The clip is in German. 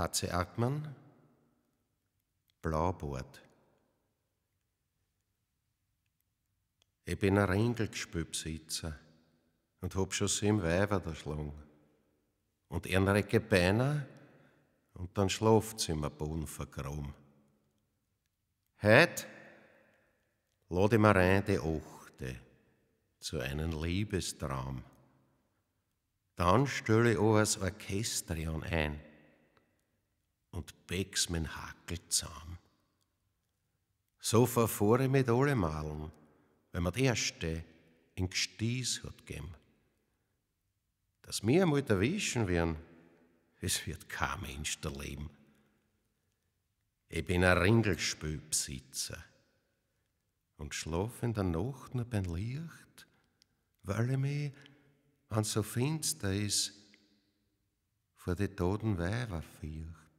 H.C. Artmann, Blaubord. Ich bin ein Ringelgespülbsitzer und hab schon sieben Weiber erschlagen. Und er recke Beine und dann schlaft sie im Boden vergraben. Heut lade ich mir rein die Achte zu einem Liebestraum. Dann stelle ich auch das Orchestrion ein und beg's mein Hakel zusammen. So verfahre ich mit alle Malen, wenn man die erste in Gstieß hat gegeben. Dass mir einmal erwischen werden, es wird kein Mensch da leben. Ich bin ein Ringelspülbesitzer und schlaf in der Nacht nur beim Licht, weil ich mich, wenn so finster ist, vor die toten Weiber fürcht.